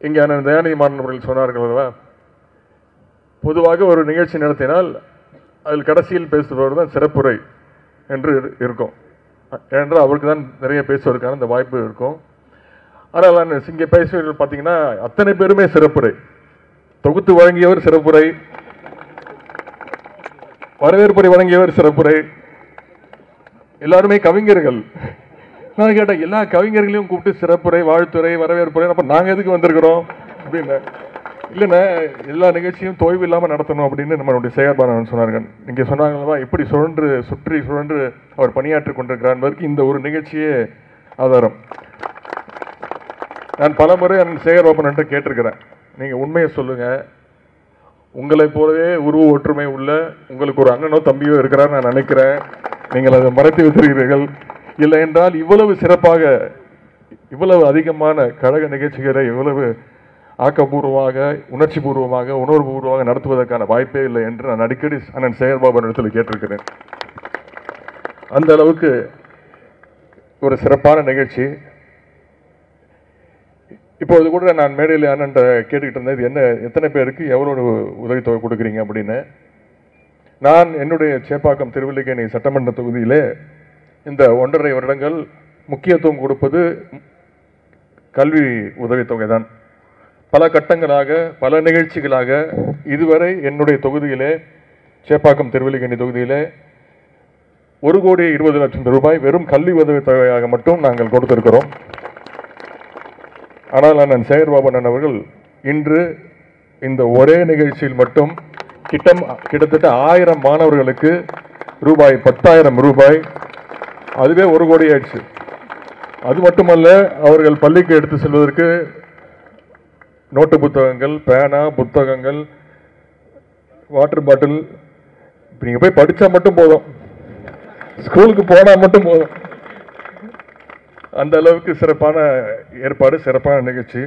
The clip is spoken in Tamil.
இங்கே அண்ணன் தயாநிதிமாறன் அவர்கள் சொன்னார்கள் அல்லவா? பொதுவாக ஒரு நிகழ்ச்சி நடத்தினால் அதில் கடைசியில் பேசுபவர் தான் சிறப்புரை என்று இரு- இருக்கும். ஏனென்றால் அவருக்கு தான் நிறைய பேசுவதற்கான இந்த வாய்ப்பு இருக்கும். ஆனால் நான் இங்கே பேசுவீர்கள் பார்த்தீங்கன்னா அத்தனை பேருமே சிறப்புரை. தொகுத்து வழங்கியவர் சிறப்புரை. வரவேற்புரை வழங்கியவர் சிறப்புரை. எல்லாருமே கவிஞர்கள். நான் கேட்டேன் எல்லா கவிஞர்களையும் கூப்பிட்டு சிறப்புரை வாழ்த்துறை வரவேற்புரை அப்போ நாங்கள் எதுக்கு வந்திருக்கிறோம்? அப்படின்னு. இல்லைண்ணே எல்லா நிகழ்ச்சியும் தொய்வு இல்லாமல் நடத்தணும் அப்படின்னு நம்மளுடைய செயற்பாளர் சொன்னார்கள். நீங்கள் சொன்னாங்களா எப்படி சுழன்று சுற்றி சுழன்று அவர் பணியாற்றி கொண்டிருக்கிறார் என்பதற்கு இந்த ஒரு நிகழ்ச்சியே ஆதாரம். நான் பல முறை அண்ணன் சேகர்பாபன் என்று கேட்டிருக்கிறேன். நீங்கள் உண்மையை சொல்லுங்கள் உங்களைப் போலவே உருவ ஒற்றுமை உள்ள உங்களுக்கு ஒரு அண்ணனோ தம்பியோ இருக்கிறார் நான் நினைக்கிறேன். நீங்கள் அதை மறைத்து வைத்திருக்கிறீர்கள். இல்லை என்றால் இவ்வளவு சிறப்பாக இவ்வளவு அதிகமான கழக நிகழ்ச்சிகளை இவ்வளவு ஆக்கப்பூர்வமாக உணர்ச்சி பூர்வமாக உணர்வு பூர்வமாக நடத்துவதற்கான வாய்ப்பே இல்லை என்று நான் அடிக்கடி அண்ணன் சேகர்பாபு இடத்தில் கேட்டிருக்கிறேன். அந்த அளவுக்கு ஒரு சிறப்பான நிகழ்ச்சி. இப்போது கூட நான் மேடையில் அண்ணன் கேட்டுக்கிட்டு இருந்தேன் இது என்ன எத்தனை பேருக்கு எவ்வளோ உதவித்தொகை கொடுக்குறீங்க? அப்படின்னு. நான் என்னுடைய சேப்பாக்கம் திருவல்லிக்கேணி சட்டமன்ற தொகுதியிலே இந்த ஒன்றரை வருடங்கள் முக்கியத்துவம் கொடுப்பது கல்வி உதவித்தொகை தான் பல கட்டங்களாக பல நிகழ்ச்சிகளாக இதுவரை என்னுடைய தொகுதியிலே சேப்பாக்கம் திருவல்லிக்கேணி தொகுதியிலே ஒரு கோடி இருபது லட்சம் ரூபாய் வெறும் கல்வி உதவித்தொகையாக மட்டும் நாங்கள் கொடுத்திருக்கிறோம். ஆனால் அண்ணன் சேகர்பாபன் அவர்கள் இன்று இந்த ஒரே நிகழ்ச்சியில் மட்டும் கிட்டம் கிட்டத்தட்ட ஆயிரம் மாணவர்களுக்கு ரூபாய் பத்தாயிரம் ரூபாய் அதுவே ஒரு கோடி ஆயிடுச்சு. அது மட்டுமல்ல அவர்கள் பள்ளிக்கு எடுத்து செல்வதற்கு நோட்டு புத்தகங்கள் பேனா புத்தகங்கள் வாட்டர் பாட்டில் நீங்கள் போய் படித்தா மட்டும் போதும். ஸ்கூலுக்கு போனால் மட்டும் போதும். அந்த அளவுக்கு சிறப்பான ஏற்பாடு சிறப்பான நிகழ்ச்சி.